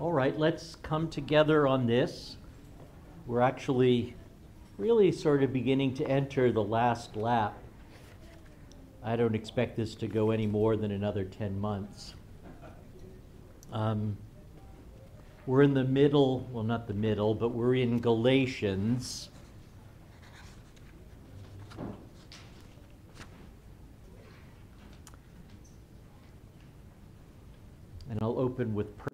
All right, let's come together on this. We're actually really sort of beginning to enter the last lap. I don't expect this to go any more than another 10 months. Um, we're in the middle, well, not the middle, but we're in Galatians. And I'll open with prayer.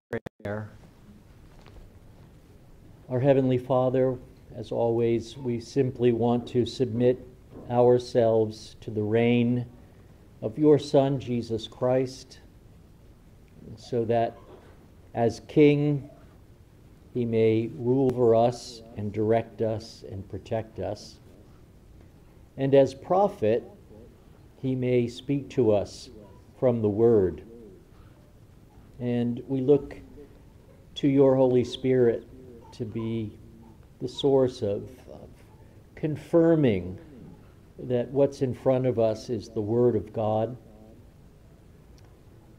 Our Heavenly Father, as always, we simply want to submit ourselves to the reign of your Son, Jesus Christ, so that as King, he may rule over us and direct us and protect us. And as prophet, he may speak to us from the Word. And we look to your Holy Spirit to be the source of, of confirming that what's in front of us is the Word of God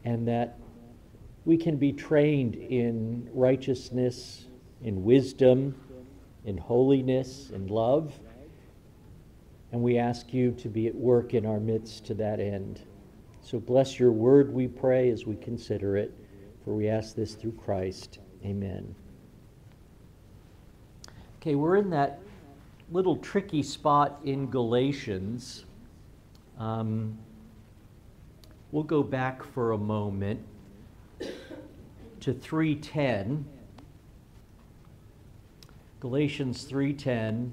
and that we can be trained in righteousness, in wisdom, in holiness, in love. And we ask you to be at work in our midst to that end. So bless your word, we pray, as we consider it, for we ask this through Christ. Amen. Okay, we're in that little tricky spot in Galatians. Um, we'll go back for a moment to 310. Galatians 3:10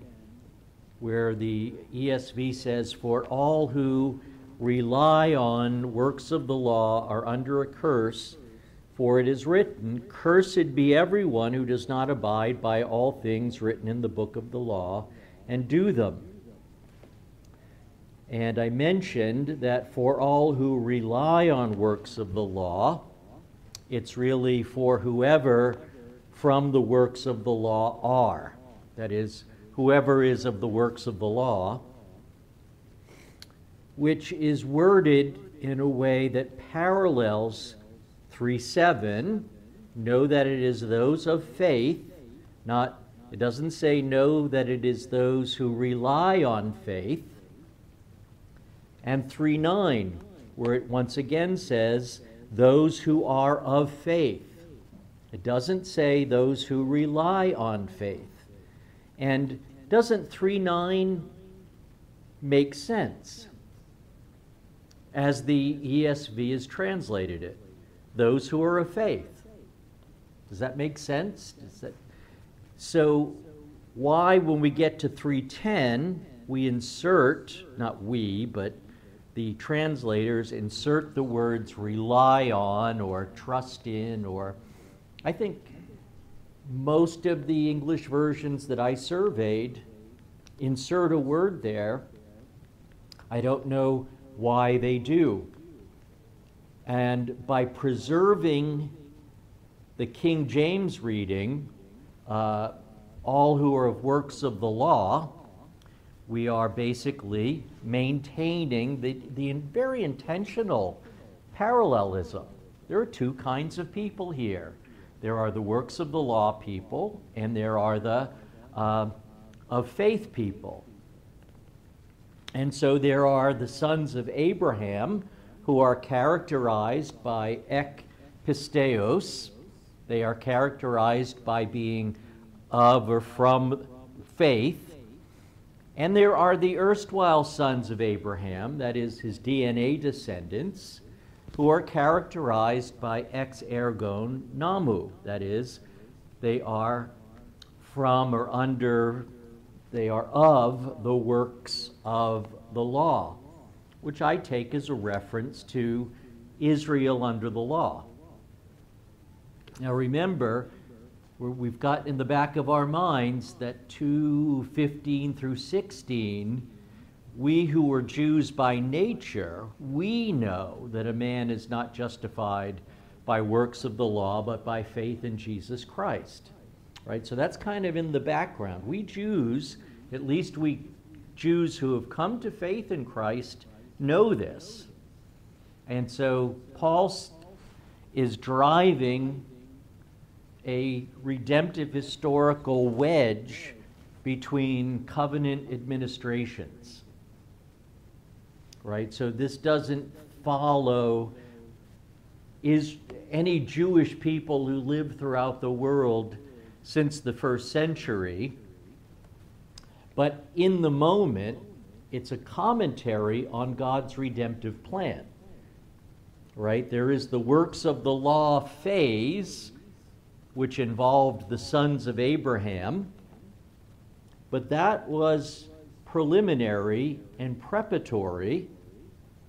where the ESV says for all who rely on works of the law are under a curse for it is written, Cursed be everyone who does not abide by all things written in the book of the law and do them. And I mentioned that for all who rely on works of the law, it's really for whoever from the works of the law are. That is, whoever is of the works of the law, which is worded in a way that parallels 3 7, know that it is those of faith, not, it doesn't say know that it is those who rely on faith. And 3 9, where it once again says those who are of faith. It doesn't say those who rely on faith. And doesn't 3 9 make sense as the ESV has translated it? Those who are of faith. Does that make sense? That... So, why, when we get to 310, we insert, not we, but the translators insert the words rely on or trust in, or I think most of the English versions that I surveyed insert a word there. I don't know why they do. And by preserving the King James reading, uh, all who are of works of the law, we are basically maintaining the, the very intentional parallelism. There are two kinds of people here there are the works of the law people, and there are the uh, of faith people. And so there are the sons of Abraham who are characterized by ek pisteos. They are characterized by being of or from faith. And there are the erstwhile sons of Abraham, that is, his DNA descendants, who are characterized by ex ergon nomou, that is, they are from or under, they are of the works of the law which I take as a reference to Israel under the law. Now remember, we've got in the back of our minds that 215 through 16, we who were Jews by nature, we know that a man is not justified by works of the law, but by faith in Jesus Christ. Right? So that's kind of in the background. We Jews, at least we Jews who have come to faith in Christ, know this. And so Paul is driving a redemptive historical wedge between covenant administrations. Right? So this doesn't follow is any Jewish people who lived throughout the world since the first century. But in the moment, it's a commentary on God's redemptive plan. Right? There is the works of the law phase, which involved the sons of Abraham, but that was preliminary and preparatory,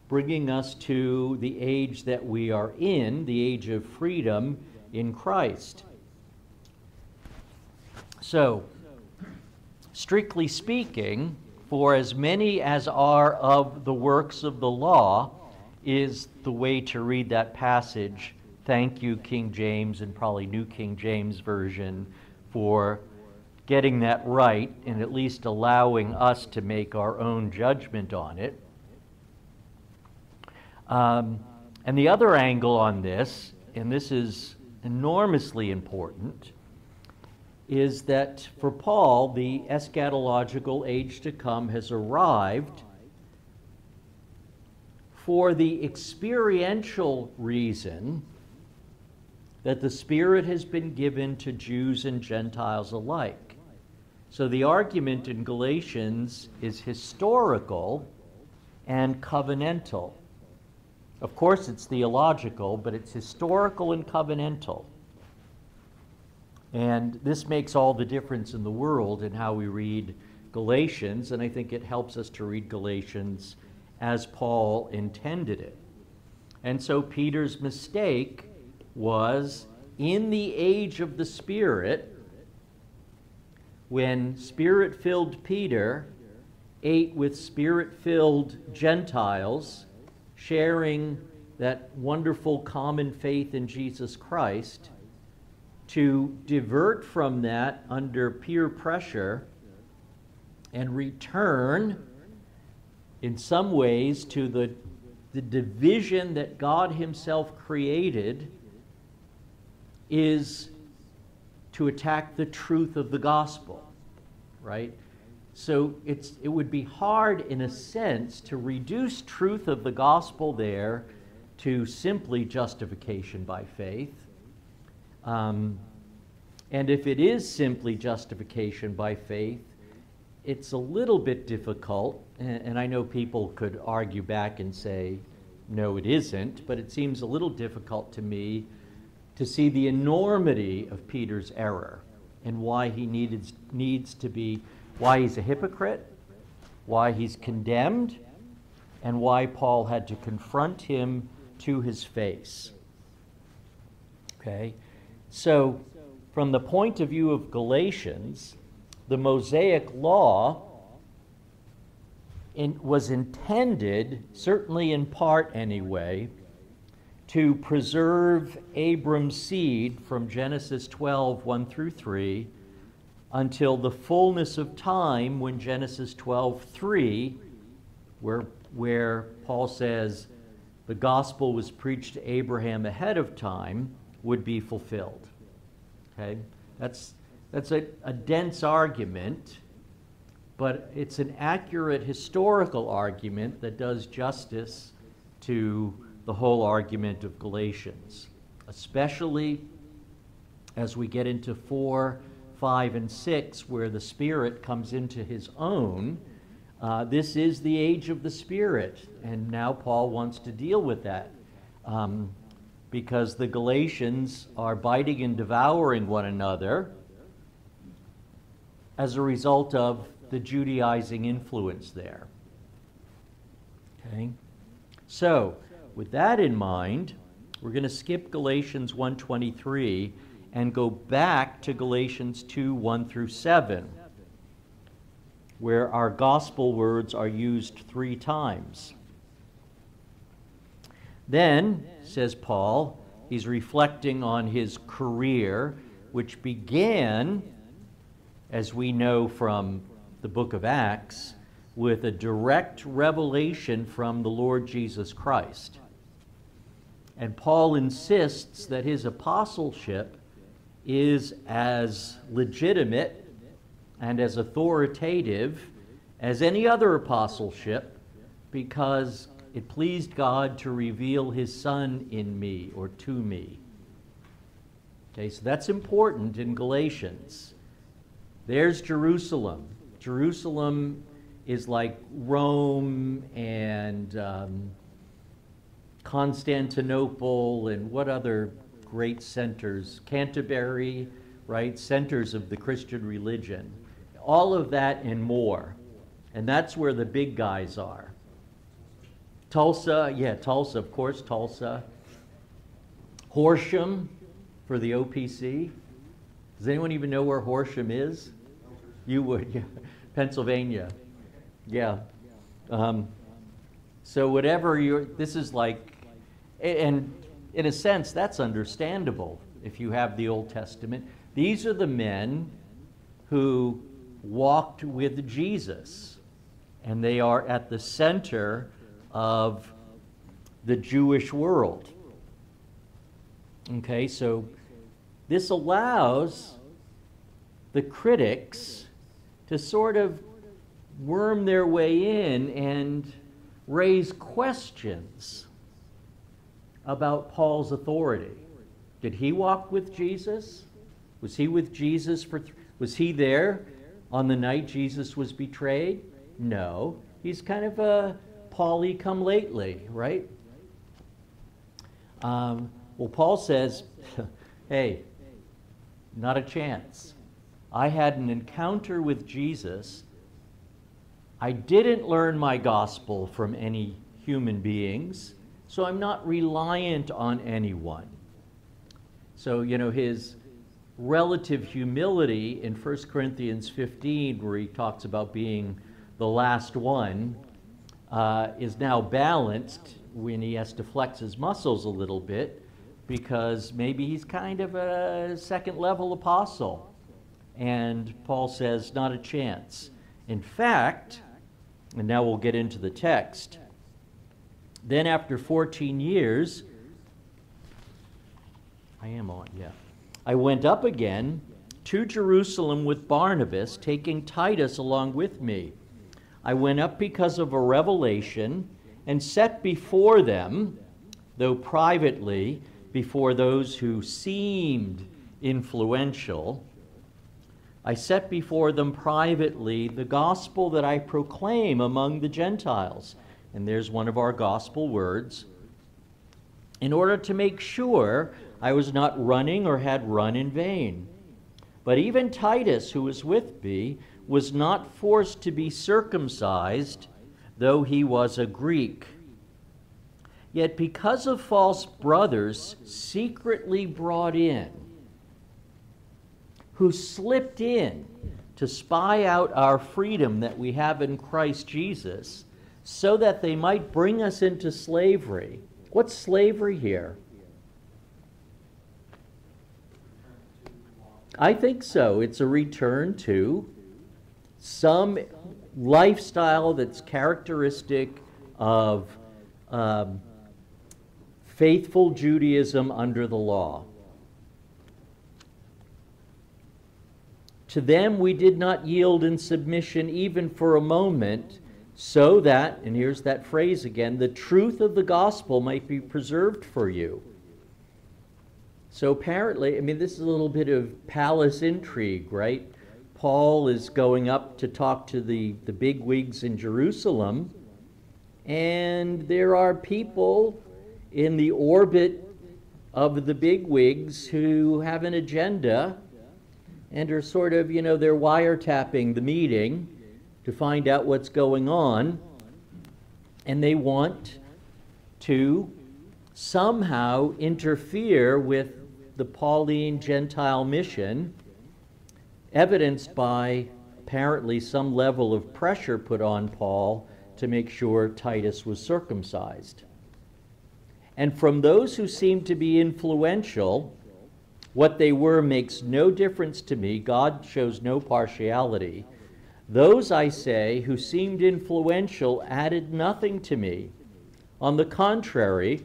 bringing us to the age that we are in, the age of freedom in Christ. So, strictly speaking, for as many as are of the works of the law, is the way to read that passage. Thank you, King James, and probably New King James Version, for getting that right and at least allowing us to make our own judgment on it. Um, and the other angle on this, and this is enormously important, is that for Paul, the eschatological age to come has arrived for the experiential reason that the Spirit has been given to Jews and Gentiles alike. So the argument in Galatians is historical and covenantal. Of course, it's theological, but it's historical and covenantal. And this makes all the difference in the world in how we read Galatians, and I think it helps us to read Galatians as Paul intended it. And so Peter's mistake was in the age of the Spirit, when spirit filled Peter ate with spirit filled Gentiles, sharing that wonderful common faith in Jesus Christ to divert from that under peer pressure and return in some ways to the, the division that God Himself created is to attack the truth of the gospel, right? So it's, it would be hard, in a sense, to reduce truth of the gospel there to simply justification by faith. Um, and if it is simply justification by faith, it's a little bit difficult. And, and I know people could argue back and say, no, it isn't, but it seems a little difficult to me to see the enormity of Peter's error and why he needed, needs to be, why he's a hypocrite, why he's condemned, and why Paul had to confront him to his face. Okay? So, from the point of view of Galatians, the Mosaic law in, was intended, certainly in part anyway, to preserve Abram's seed from Genesis 12, 1 through 3, until the fullness of time when Genesis 12, 3, where, where Paul says, the gospel was preached to Abraham ahead of time would be fulfilled. Okay? That's, that's a, a dense argument, but it's an accurate historical argument that does justice to the whole argument of Galatians, especially as we get into 4, 5, and 6, where the Spirit comes into his own uh, this is the age of the Spirit, and now Paul wants to deal with that um, because the Galatians are biting and devouring one another as a result of the Judaizing influence there. Okay? So, with that in mind, we're going to skip Galatians 1:23 and go back to Galatians 2 1 through 7 where our gospel words are used three times. Then, says Paul, he's reflecting on his career, which began, as we know from the book of Acts, with a direct revelation from the Lord Jesus Christ. And Paul insists that his apostleship is as legitimate and as authoritative as any other apostleship because it pleased God to reveal his Son in me or to me. Okay, so that's important in Galatians. There's Jerusalem. Jerusalem is like Rome and um, Constantinople and what other great centers? Canterbury, right? Centers of the Christian religion. All of that and more. And that's where the big guys are. Tulsa, yeah, Tulsa, of course, Tulsa. Horsham for the OPC. Does anyone even know where Horsham is? You would, yeah. Pennsylvania. Yeah. Um, so whatever you're, this is like and in a sense, that's understandable if you have the Old Testament. These are the men who walked with Jesus, and they are at the center of the Jewish world. Okay, so this allows the critics to sort of worm their way in and raise questions about Paul's authority. Did he walk with Jesus? Was he with Jesus for th- was he there on the night Jesus was betrayed? No. He's kind of a Paulie come lately, right? Um, well, Paul says, hey, not a chance. I had an encounter with Jesus. I didn't learn my gospel from any human beings. So I'm not reliant on anyone. So, you know, his relative humility in 1 Corinthians 15, where he talks about being the last one, uh, is now balanced when he has to flex his muscles a little bit because maybe he's kind of a second level apostle. And Paul says, not a chance. In fact, and now we'll get into the text. Then, after 14 years, I am on, yeah. I went up again to Jerusalem with Barnabas, taking Titus along with me. I went up because of a revelation and set before them, though privately, before those who seemed influential, I set before them privately the gospel that I proclaim among the Gentiles. And there's one of our gospel words, in order to make sure I was not running or had run in vain. But even Titus, who was with me, was not forced to be circumcised, though he was a Greek. Yet because of false brothers secretly brought in, who slipped in to spy out our freedom that we have in Christ Jesus, so that they might bring us into slavery. What's slavery here? I think so. It's a return to some lifestyle that's characteristic of um, faithful Judaism under the law. To them we did not yield in submission even for a moment so that, and here's that phrase again, the truth of the gospel might be preserved for you. So apparently, I mean, this is a little bit of palace intrigue, right? Paul is going up to talk to the, the big wigs in Jerusalem, and there are people in the orbit of the big wigs who have an agenda and are sort of, you know, they're wiretapping the meeting to find out what's going on, and they want to somehow interfere with the Pauline Gentile mission, evidenced by apparently some level of pressure put on Paul to make sure Titus was circumcised. And from those who seem to be influential, what they were makes no difference to me. God shows no partiality. Those, I say, who seemed influential added nothing to me. On the contrary,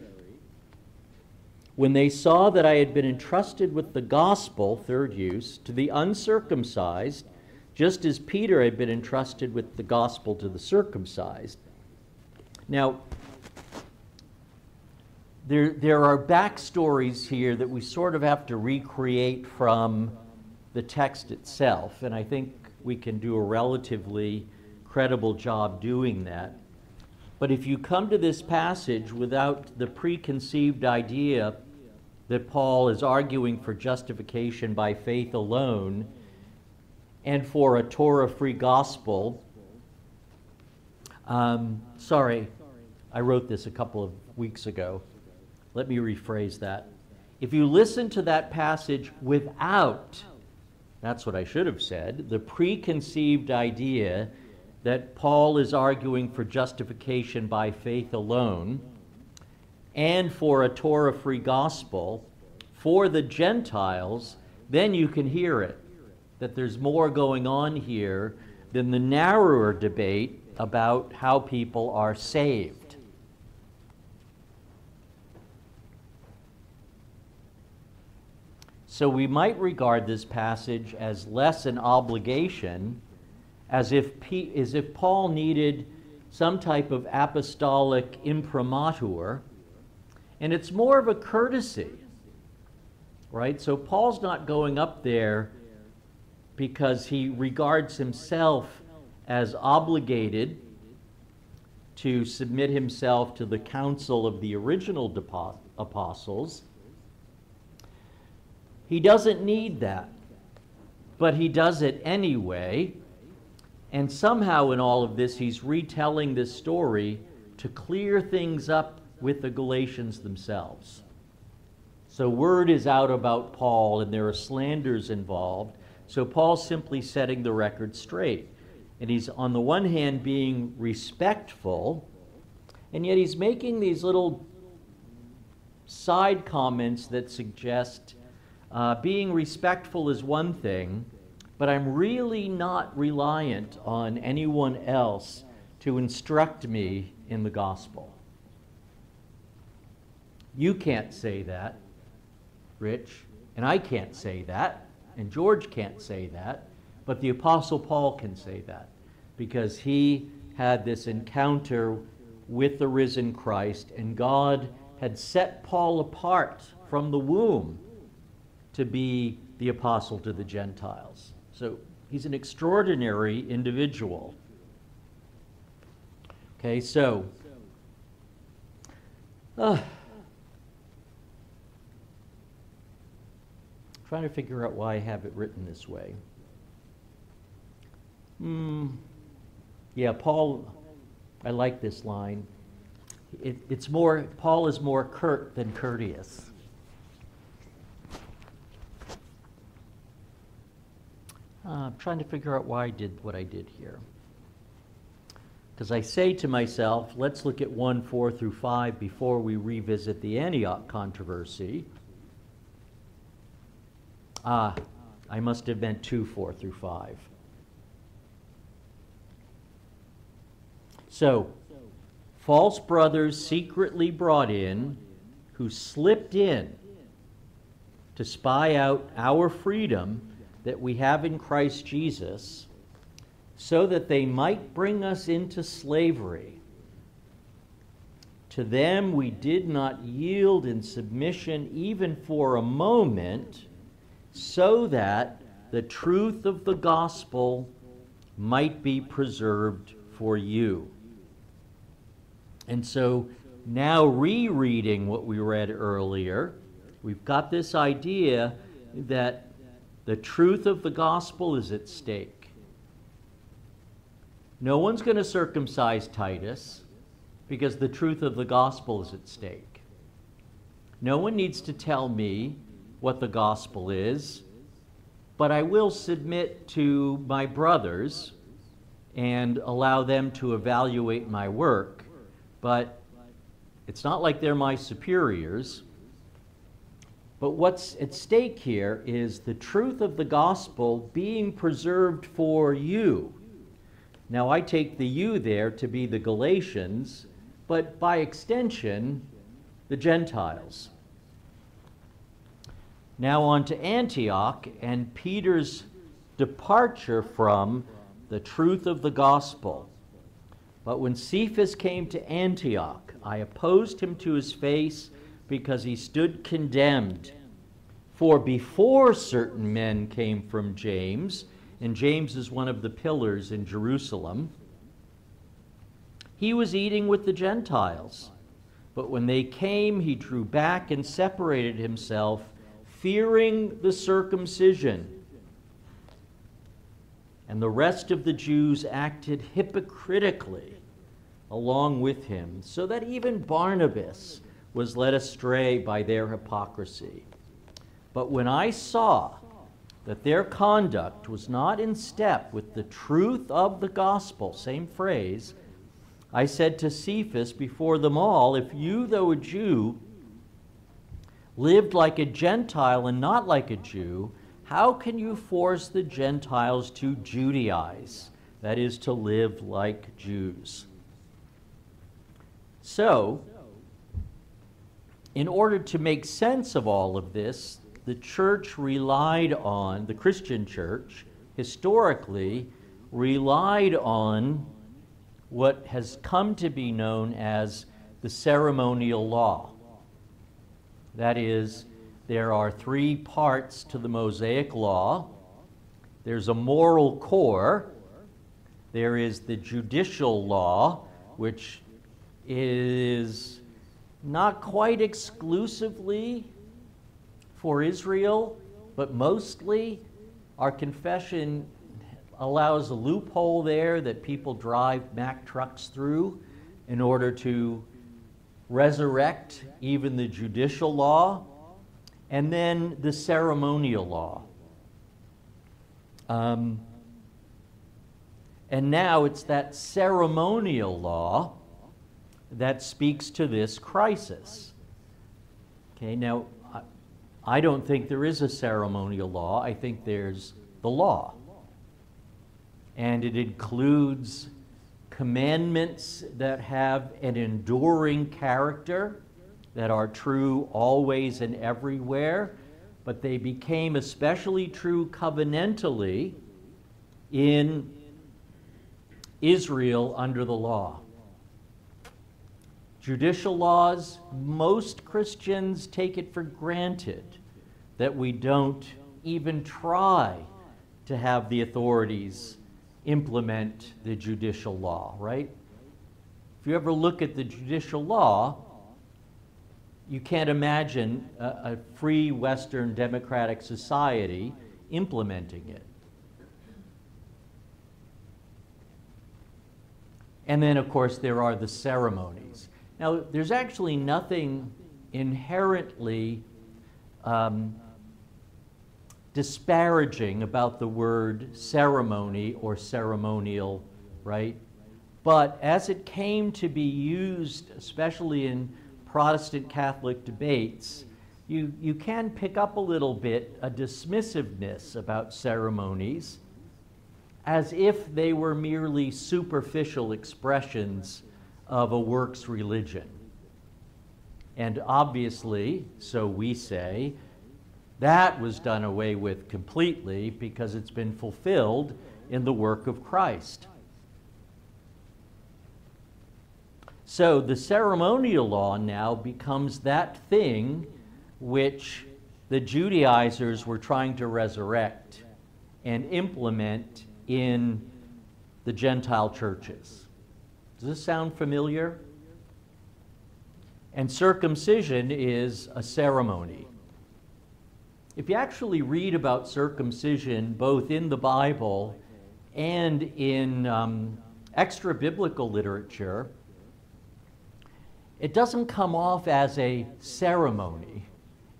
when they saw that I had been entrusted with the gospel, third use, to the uncircumcised, just as Peter had been entrusted with the gospel to the circumcised. Now, there, there are backstories here that we sort of have to recreate from the text itself, and I think we can do a relatively credible job doing that. But if you come to this passage without the preconceived idea that Paul is arguing for justification by faith alone and for a Torah free gospel, um, sorry, I wrote this a couple of weeks ago. Let me rephrase that. If you listen to that passage without, that's what I should have said, the preconceived idea that Paul is arguing for justification by faith alone and for a Torah free gospel for the Gentiles, then you can hear it. That there's more going on here than the narrower debate about how people are saved. So we might regard this passage as less an obligation as if, P, as if Paul needed some type of apostolic imprimatur, and it's more of a courtesy, right? So Paul's not going up there because he regards himself as obligated to submit himself to the counsel of the original apostles. He doesn't need that, but he does it anyway and somehow, in all of this, he's retelling this story to clear things up with the Galatians themselves. So, word is out about Paul, and there are slanders involved. So, Paul's simply setting the record straight. And he's, on the one hand, being respectful, and yet he's making these little side comments that suggest uh, being respectful is one thing, but I'm really not reliant on anyone else to instruct me in the gospel. You can't say that, Rich, and I can't say that, and George can't say that, but the Apostle Paul can say that because he had this encounter with the risen Christ, and God had set Paul apart from the womb to be the apostle to the Gentiles. So he's an extraordinary individual. Okay, so. Uh, trying to figure out why I have it written this way. Hmm. Yeah, Paul, I like this line. It, it's more, Paul is more curt than courteous. Uh, I'm trying to figure out why I did what I did here. Because I say to myself, let's look at 1 4 through 5 before we revisit the Antioch controversy. Ah, I must have meant 2 4 through 5. So, false brothers secretly brought in, who slipped in to spy out our freedom that we have in Christ Jesus, so that they might bring us into slavery. To them we did not yield in submission even for a moment, so that the truth of the gospel might be preserved for you. And so now, rereading what we read earlier, we've got this idea that the truth of the gospel is at stake. No one's going to circumcise Titus because the truth of the gospel is at stake. No one needs to tell me what the gospel is, but I will submit to my brothers and allow them to evaluate my work. But it's not like they're my superiors. But what's at stake here is the truth of the gospel being preserved for you. Now, I take the you there to be the Galatians, but by extension, the Gentiles. Now, on to Antioch and Peter's departure from the truth of the gospel. But when Cephas came to Antioch, I opposed him to his face because he stood condemned. For before certain men came from James, and James is one of the pillars in Jerusalem, he was eating with the Gentiles. But when they came, he drew back and separated himself, fearing the circumcision. And the rest of the Jews acted hypocritically along with him, so that even Barnabas was led astray by their hypocrisy. But when I saw that their conduct was not in step with the truth of the gospel, same phrase, I said to Cephas before them all, If you, though a Jew, lived like a Gentile and not like a Jew, how can you force the Gentiles to Judaize? That is, to live like Jews. So, in order to make sense of all of this, the church relied on, the Christian church, historically, relied on what has come to be known as the ceremonial law. That is, there are three parts to the Mosaic law. There's a moral core, there is the judicial law, which is not quite exclusively for Israel, but mostly our confession allows a loophole there that people drive Mack trucks through in order to resurrect even the judicial law, and then the ceremonial law. Um, and now it's that ceremonial law that speaks to this crisis. Okay, now I don't think there is a ceremonial law. I think there's the law and it includes commandments that have an enduring character, that are true always and everywhere, but they became especially true covenantally in Israel under the law. Judicial laws, most Christians take it for granted that we don't even try to have the authorities implement the judicial law, right? If you ever look at the judicial law, you can't imagine a, a free Western democratic society implementing it. And then, of course, there are the ceremonies. Now, there's actually nothing inherently um, disparaging about the word ceremony or ceremonial, right? But as it came to be used, especially in Protestant Catholic debates, you, you can pick up a little bit a dismissiveness about ceremonies as if they were merely superficial expressions of a works religion. And obviously, so we say, that was done away with completely because it's been fulfilled in the work of Christ. So the ceremonial law now becomes that thing which the Judaizers were trying to resurrect and implement in the Gentile churches. Does this sound familiar? And circumcision is a ceremony. If you actually read about circumcision, both in the Bible and in um, extra biblical literature, it doesn't come off as a ceremony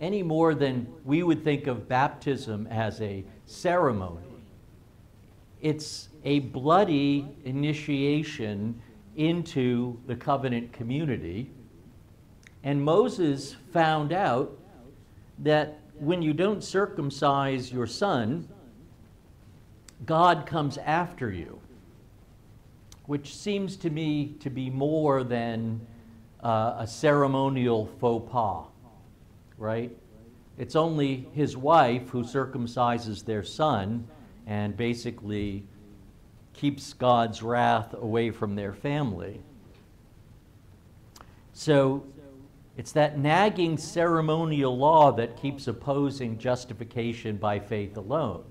any more than we would think of baptism as a ceremony. It's a bloody initiation into the covenant community. And Moses found out that when you don't circumcise your son, God comes after you, which seems to me to be more than uh, a ceremonial faux pas, right? It's only his wife who circumcises their son and basically keeps God's wrath away from their family. So it's that nagging ceremonial law that keeps opposing justification by faith alone.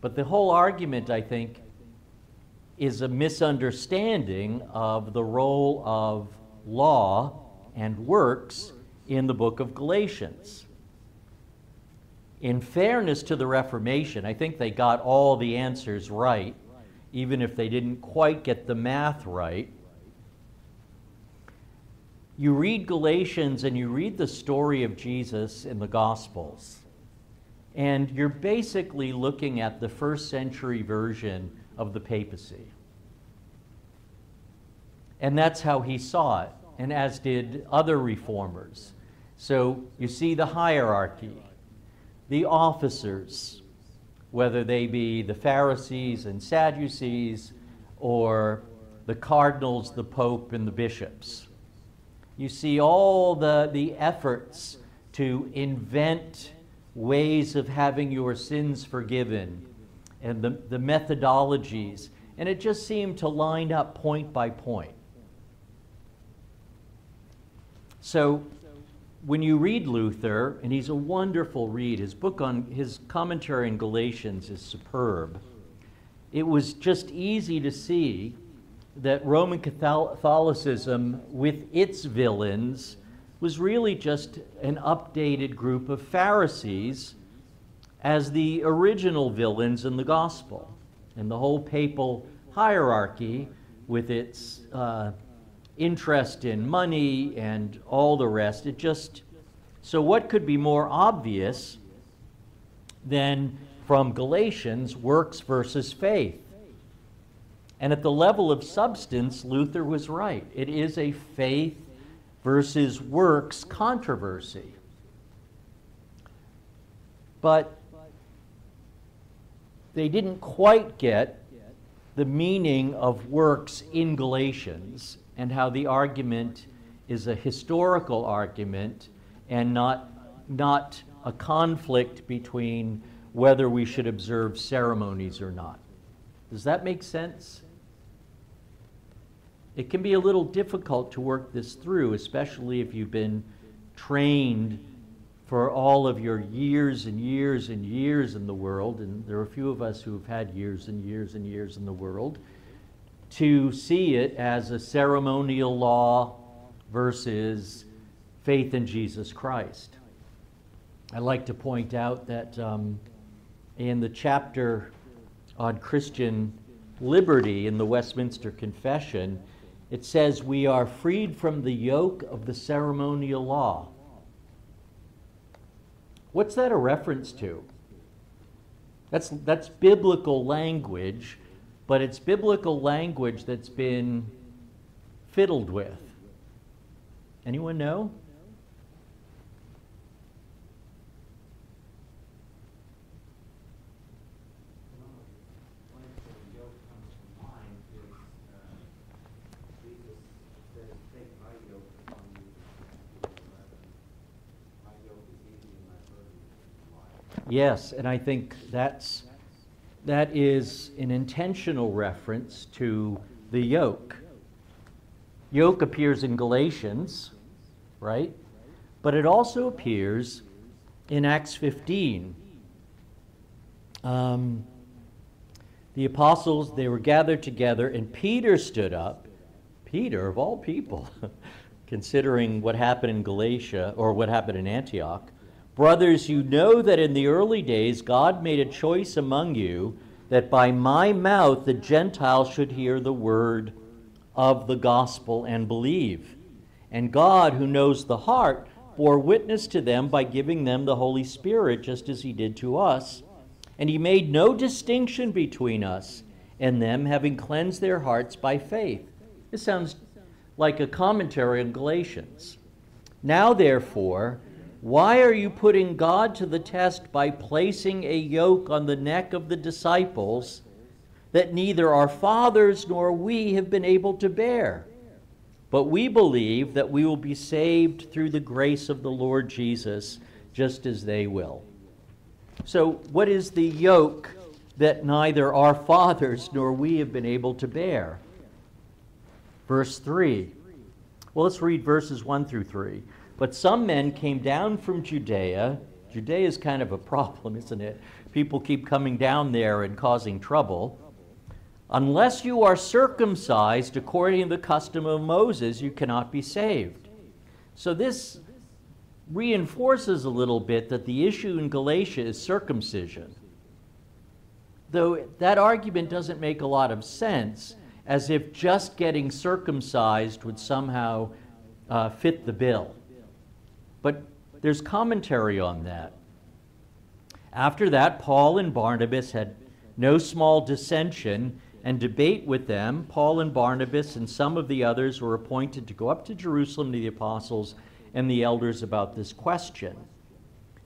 But the whole argument, I think, is a misunderstanding of the role of law and works in the book of Galatians. In fairness to the Reformation, I think they got all the answers right, even if they didn't quite get the math right. You read Galatians and you read the story of Jesus in the Gospels, and you're basically looking at the first century version of the papacy. And that's how he saw it, and as did other reformers. So you see the hierarchy, the officers, whether they be the Pharisees and Sadducees or the cardinals, the pope, and the bishops. You see all the, the efforts to invent ways of having your sins forgiven and the, the methodologies, and it just seemed to line up point by point. So when you read Luther, and he's a wonderful read, his book on his commentary on Galatians is superb. It was just easy to see that Roman Catholicism, with its villains, was really just an updated group of Pharisees as the original villains in the gospel. And the whole papal hierarchy, with its uh, interest in money and all the rest, it just. So, what could be more obvious than from Galatians, works versus faith? And at the level of substance, Luther was right. It is a faith versus works controversy. But they didn't quite get the meaning of works in Galatians and how the argument is a historical argument and not, not a conflict between whether we should observe ceremonies or not. Does that make sense? It can be a little difficult to work this through, especially if you've been trained for all of your years and years and years in the world, and there are a few of us who have had years and years and years in the world, to see it as a ceremonial law versus faith in Jesus Christ. I'd like to point out that um, in the chapter on Christian liberty in the Westminster Confession, it says we are freed from the yoke of the ceremonial law. What's that a reference to? That's, that's biblical language, but it's biblical language that's been fiddled with. Anyone know? Yes, and I think that's that is an intentional reference to the yoke. Yoke appears in Galatians, right? But it also appears in Acts 15. Um, the apostles, they were gathered together, and Peter stood up. Peter, of all people, considering what happened in Galatia or what happened in Antioch, Brothers, you know that in the early days God made a choice among you that by my mouth the Gentiles should hear the word of the gospel and believe. And God, who knows the heart, bore witness to them by giving them the Holy Spirit, just as He did to us. And He made no distinction between us and them, having cleansed their hearts by faith. This sounds like a commentary on Galatians. Now, therefore, why are you putting God to the test by placing a yoke on the neck of the disciples that neither our fathers nor we have been able to bear? But we believe that we will be saved through the grace of the Lord Jesus, just as they will. So, what is the yoke that neither our fathers nor we have been able to bear? Verse 3. Well, let's read verses 1 through 3. But some men came down from Judea. Judea is kind of a problem, isn't it? People keep coming down there and causing trouble. Unless you are circumcised according to the custom of Moses, you cannot be saved. So, this reinforces a little bit that the issue in Galatia is circumcision. Though that argument doesn't make a lot of sense, as if just getting circumcised would somehow uh, fit the bill. But there's commentary on that. After that, Paul and Barnabas had no small dissension and debate with them. Paul and Barnabas and some of the others were appointed to go up to Jerusalem to the apostles and the elders about this question.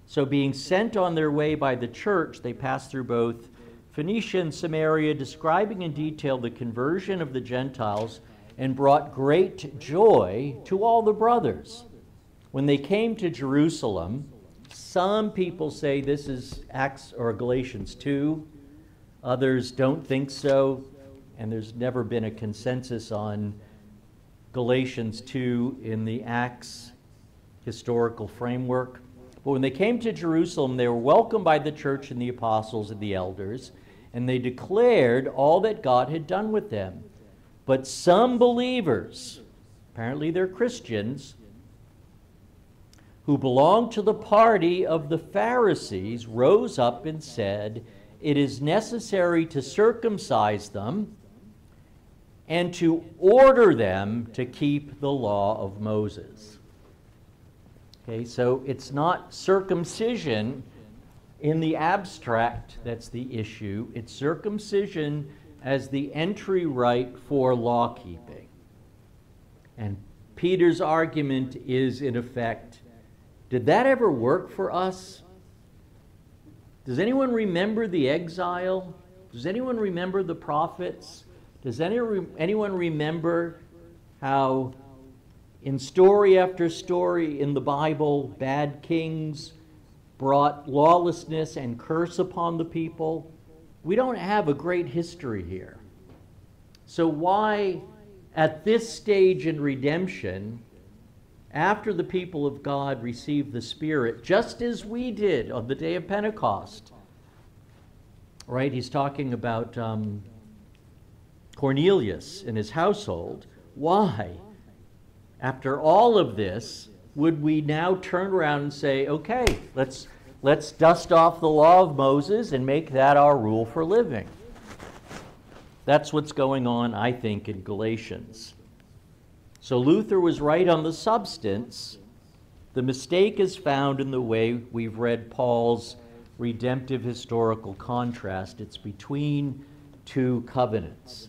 So, being sent on their way by the church, they passed through both Phoenicia and Samaria, describing in detail the conversion of the Gentiles, and brought great joy to all the brothers. When they came to Jerusalem, some people say this is Acts or Galatians 2. Others don't think so, and there's never been a consensus on Galatians 2 in the Acts historical framework. But when they came to Jerusalem, they were welcomed by the church and the apostles and the elders, and they declared all that God had done with them. But some believers, apparently they're Christians, who belonged to the party of the Pharisees, rose up and said, It is necessary to circumcise them and to order them to keep the law of Moses. Okay, so it's not circumcision in the abstract that's the issue, it's circumcision as the entry right for law keeping. And Peter's argument is, in effect, did that ever work for us? Does anyone remember the exile? Does anyone remember the prophets? Does any, anyone remember how in story after story in the Bible, bad kings brought lawlessness and curse upon the people. We don't have a great history here. So, why, at this stage in redemption, after the people of God received the Spirit, just as we did on the day of Pentecost, right? He's talking about um, Cornelius and his household. Why? After all of this, would we now turn around and say, okay, let's, let's dust off the law of Moses and make that our rule for living? That's what's going on, I think, in Galatians. So Luther was right on the substance. The mistake is found in the way we've read Paul's redemptive historical contrast. It's between two covenants.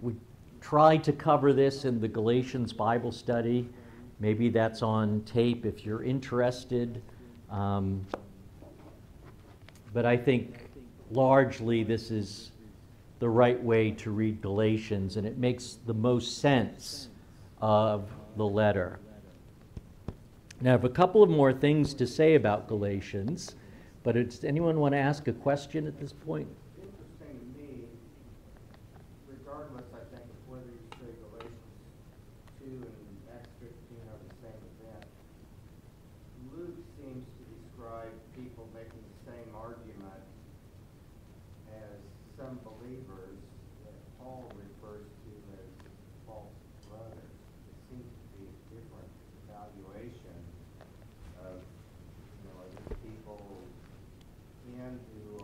We tried to cover this in the Galatians Bible study. Maybe that's on tape if you're interested. Um, but I think largely this is the right way to read Galatians, and it makes the most sense of the letter. Now, I have a couple of more things to say about Galatians, but does anyone want to ask a question at this point?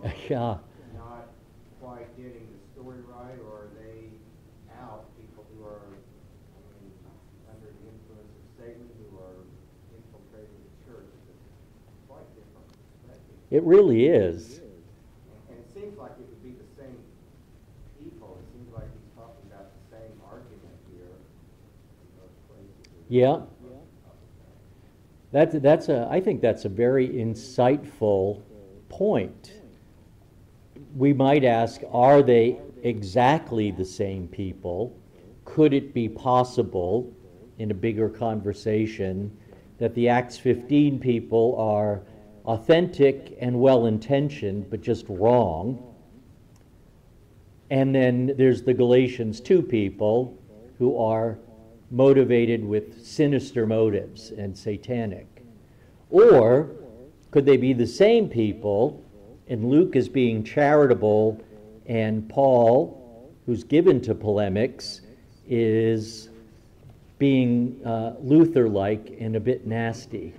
not quite getting the story right, or are they out, people who are, I mean, under the influence of Satan, who are infiltrating the church? It's quite different perspective. It really is. And, and it seems like it would be the same people. It seems like he's talking about the same argument here in both places. Yeah. Uh, that's, that's a, I think that's a very insightful point we might ask are they exactly the same people? Could it be possible in a bigger conversation that the Acts 15 people are authentic and well intentioned, but just wrong. And then there's the Galatians 2 people who are motivated with sinister motives and satanic. Or could they be the same people, and Luke is being charitable, and Paul, who's given to polemics, is being uh, Luther like and a bit nasty?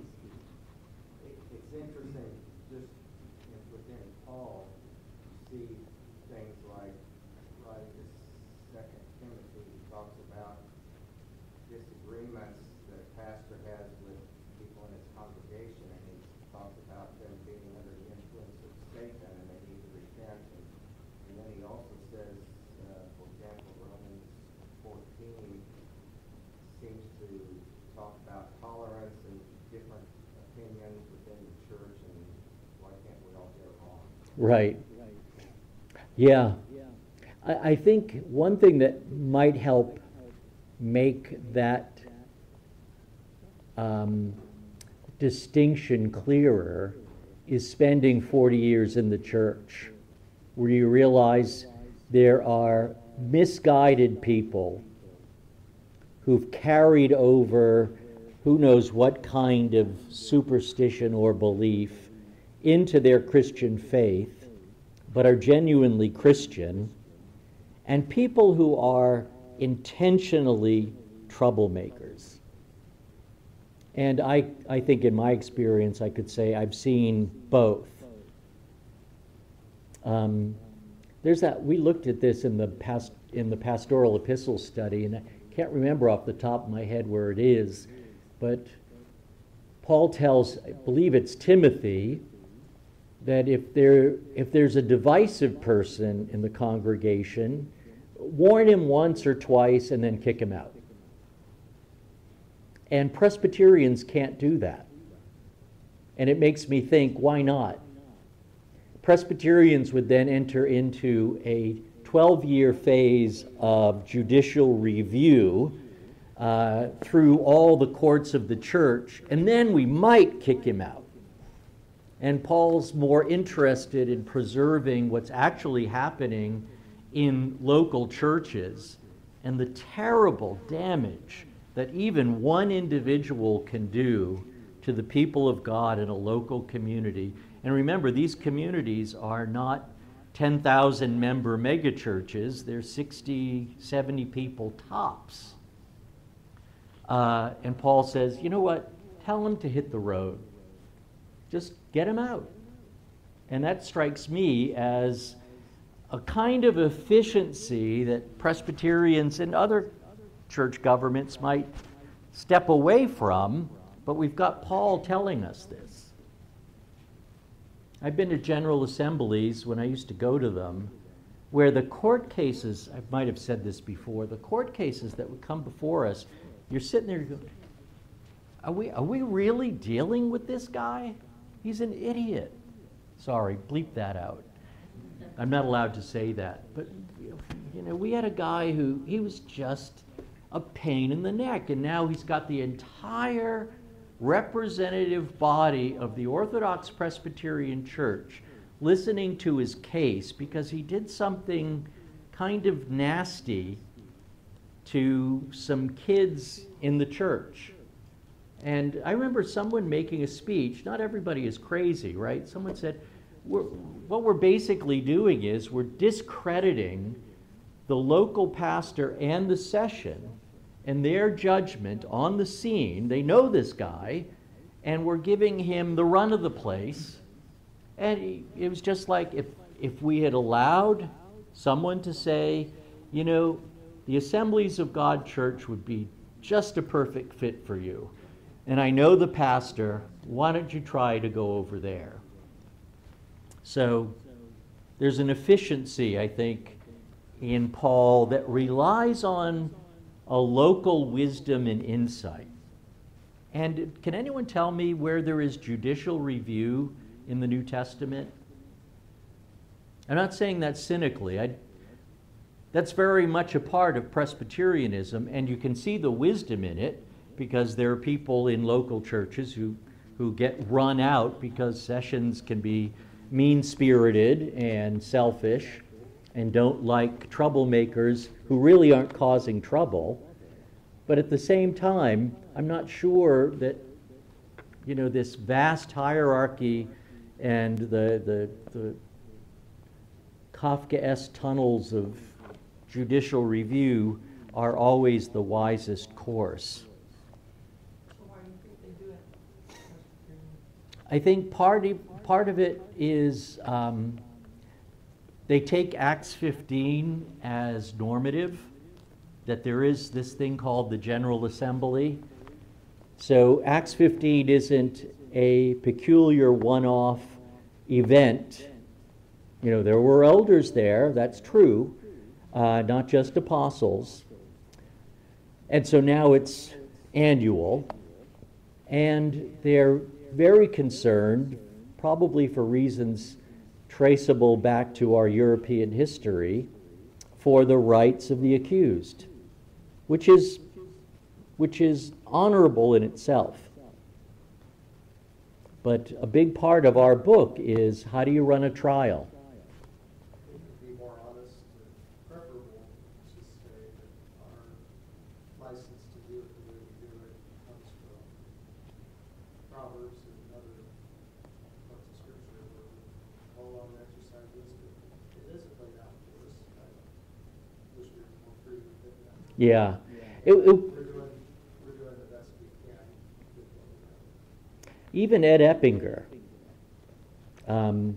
Right. Yeah. I, I think one thing that might help make that um, distinction clearer is spending 40 years in the church, where you realize there are misguided people who've carried over who knows what kind of superstition or belief into their Christian faith, but are genuinely Christian, and people who are intentionally troublemakers. And I, I think in my experience, I could say I've seen both. Um, there's that, we looked at this in the, past, in the pastoral epistle study, and I can't remember off the top of my head where it is, but Paul tells, I believe it's Timothy, that if, there, if there's a divisive person in the congregation, warn him once or twice and then kick him out. And Presbyterians can't do that. And it makes me think, why not? Presbyterians would then enter into a 12 year phase of judicial review uh, through all the courts of the church, and then we might kick him out. And Paul's more interested in preserving what's actually happening in local churches and the terrible damage that even one individual can do to the people of God in a local community. And remember, these communities are not 10,000 member megachurches, they're 60, 70 people tops. Uh, and Paul says, you know what? Tell them to hit the road. Just get them out. And that strikes me as a kind of efficiency that Presbyterians and other church governments might step away from, but we've got Paul telling us this. I've been to General Assemblies when I used to go to them, where the court cases, I might have said this before, the court cases that would come before us, you're sitting there going, are we, are we really dealing with this guy? He's an idiot. Sorry, bleep that out. I'm not allowed to say that. But, you know, we had a guy who, he was just a pain in the neck. And now he's got the entire representative body of the Orthodox Presbyterian Church listening to his case because he did something kind of nasty to some kids in the church. And I remember someone making a speech. Not everybody is crazy, right? Someone said, we're, what we're basically doing is we're discrediting the local pastor and the session and their judgment on the scene. They know this guy, and we're giving him the run of the place. And it was just like if, if we had allowed someone to say, you know, the Assemblies of God Church would be just a perfect fit for you and I know the pastor. Why don't you try to go over there? So there's an efficiency, I think, in Paul that relies on a local wisdom and insight. And can anyone tell me where there is judicial review in the New Testament? I'm not saying that cynically. I, that's very much a part of Presbyterianism, and you can see the wisdom in it because there are people in local churches who, who get run out because sessions can be mean spirited and selfish and don't like troublemakers who really aren't causing trouble. But at the same time, I'm not sure that, you know, this vast hierarchy and the, the, the Kafkaesque tunnels of judicial review are always the wisest course. So why do you think they do it? I think part of, part of it is um, they take Acts 15 as normative, that there is this thing called the General Assembly. So Acts 15 isn't a peculiar one off event. You know, there were elders there, that's true, uh, not just apostles. And so now it's annual. And they're very concerned, probably for reasons traceable back to our European history, for the rights of the accused, which is, which is honorable in itself. But a big part of our book is how do you run a trial? think it'd be more honest and preferable to say that our license to do it the way we do it comes from Proverbs other parts of scripture where we call exercise wisdom. It isn't laid out for us. I wish we were more free within that. Yeah. It, it, We're doing, we're doing the best we can with what we have. even Ed Eppinger um,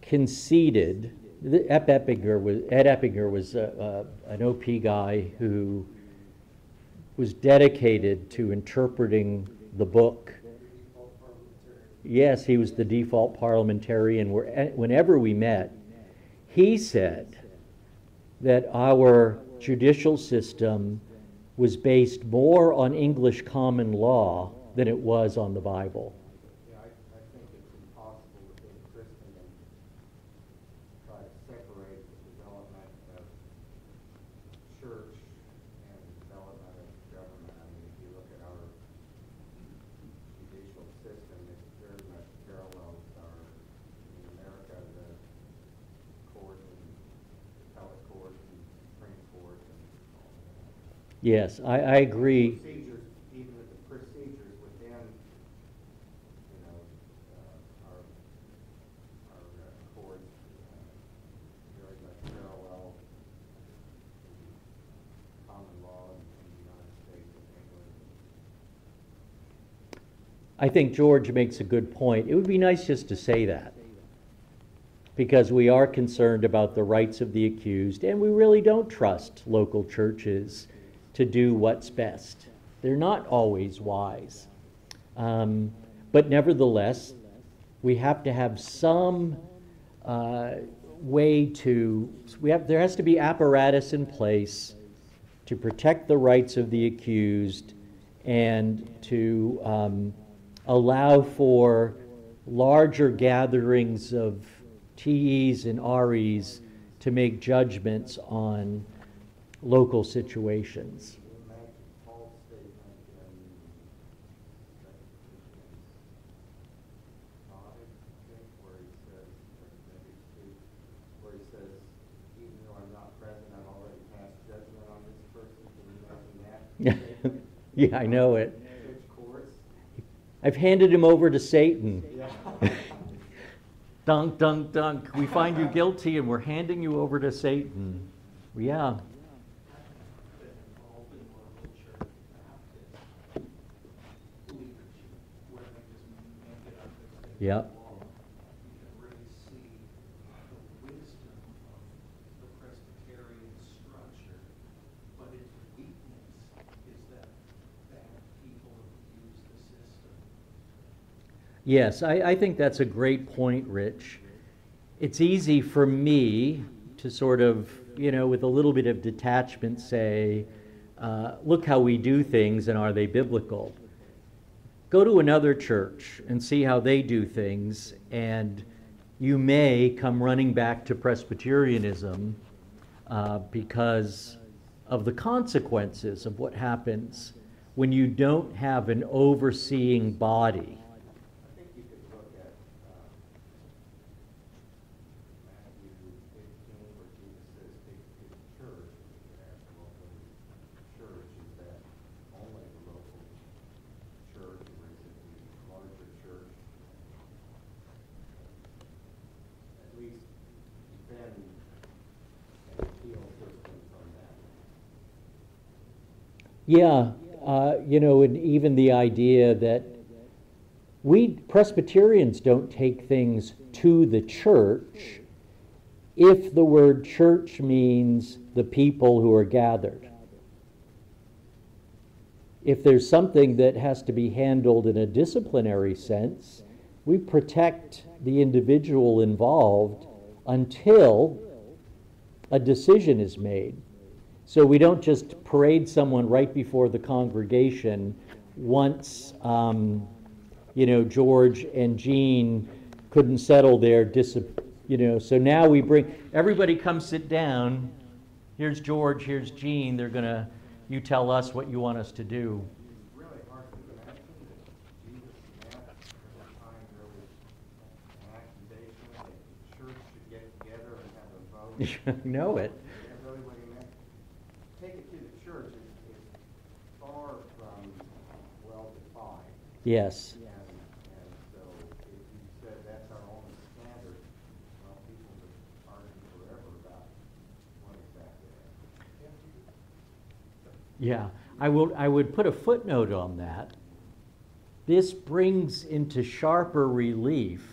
conceded. the- Ed Eppinger was Ed Eppinger was uh, uh, an OP guy who was dedicated to interpreting the book. Yes, he was the default parliamentarian. Eh, whenever we met, he said that our judicial system was based more on English common law than it was on the Bible. Yeah, I, I think it's impossible within Christendom to try to separate the development of church and the development of government. I mean, if you look at our judicial system, it's very much parallel with our, in America, the court and appellate court and Supreme Court and all that. Yes, I, I agree. Procedures, even with the procedures within, you know, uh, our, our uh, courts, uh, very much parallel common law in in the United States and England. I think George makes a good point. It would be nice just to say that. Because we are concerned about the rights of the accused, and we really don't trust local churches to do what's best. They're not always wise. Um, but nevertheless, we have to have some uh, way to, we have, there has to be apparatus in place to protect the rights of the accused and to um, allow for larger gatherings of TEs and REs to make judgments on local situations. Yeah, I know it. I've handed him over to Satan. Dunk, dunk, dunk. We find you guilty and we're handing you over to Satan. Yeah. Been involved in local church Baptist leadership, where they just make it up as they Yep. go along. You can really see the wisdom of the Presbyterian structure, but its weakness is that bad people abuse the system. Yes, I, I think that's a great point, Rich. It's easy for me to sort of, you know, with a little bit of detachment say, uh, look how we do things and are they biblical? Go to another church and see how they do things, and you may come running back to Presbyterianism uh, because of the consequences of what happens when you don't have an overseeing body. I think you could look at, um, Matthew fifteen, where Jesus says, take it to the church, and you could ask the local church, is that only the local church, or is it the larger church? At least then, an appeal systems on that. Yeah, uh, you know, and even the idea that we Presbyterians don't take things to the church if the word church means the people who are gathered. If there's something that has to be handled in a disciplinary sense, we protect the individual involved until a decision is made. So we don't just parade someone right before the congregation once, um, you know, George and Jean couldn't settle their dis, you know. So now we bring everybody come sit down. Here's George. Here's Jean. They're gonna. You tell us what you want us to do. It's really hard to imagine that Jesus met at the time there was an accusation that the church should get together and have a vote. You know it. Is that really what he meant? Take it to the church is, is far from Yes. And, and so if you said that's our only standard, well, people would argue forever about what exactly that is. Yeah, I will, I would put a footnote on that. This brings into sharper relief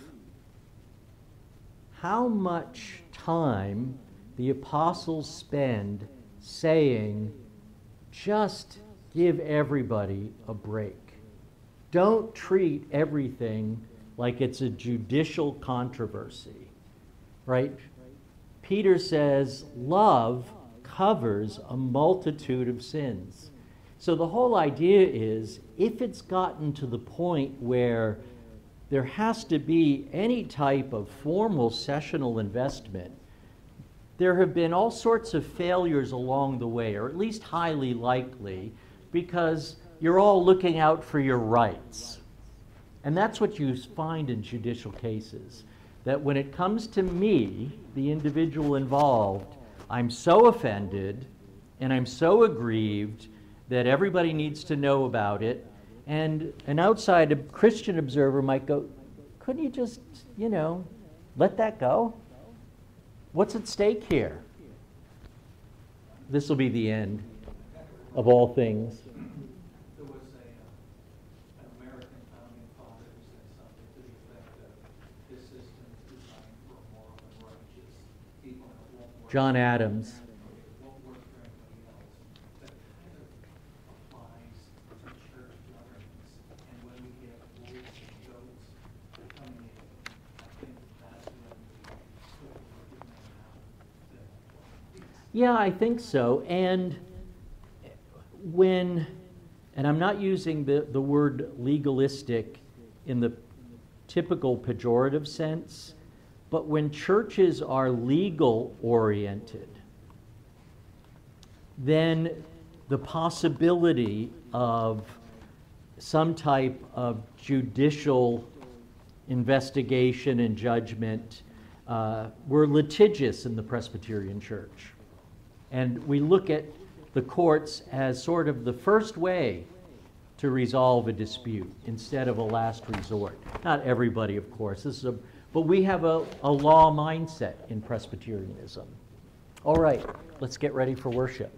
how much time the apostles spend saying, just give everybody a break. Don't treat everything like it's a judicial controversy, right? Peter says, love covers a multitude of sins. So the whole idea is if it's gotten to the point where there has to be any type of formal sessional investment, there have been all sorts of failures along the way, or at least highly likely, because you're all looking out for your rights. And that's what you find in judicial cases. That when it comes to me, the individual involved, I'm so offended and I'm so aggrieved that everybody needs to know about it. And an outside Christian observer might go, couldn't you just, you know, let that go? What's at stake here? This will be the end of all things. There was a, uh, an American founding father who said something to the effect of, this system is designed for moral and righteous people, and it won't work. John Adams. It won't work for anybody else. That kind of applies to church governance, and when we get wolves and goats coming in, I think that's when we start looking at how Adams. Yeah, I think so. And when, and I'm not using the, the word legalistic in the typical pejorative sense, but when churches are legal oriented, then the possibility of some type of judicial investigation and judgment uh, were litigious in the Presbyterian Church. And we look at the courts as sort of the first way to resolve a dispute instead of a last resort. Not everybody, of course. This is a, but we have a, a law mindset in Presbyterianism. All right, let's get ready for worship.